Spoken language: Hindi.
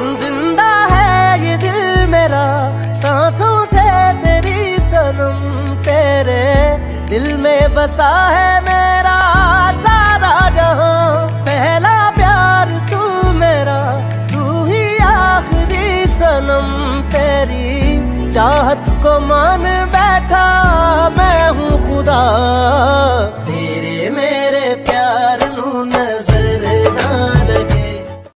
ज़िंदा है ये दिल मेरा, सांसों से तेरी सनम तेरे दिल में बसा है मेरा सारा जहाँ। पहला प्यार तू मेरा, तू ही आखिरी सनम तेरी। चाहत को मान बैठा, मैं हूँ खुदा।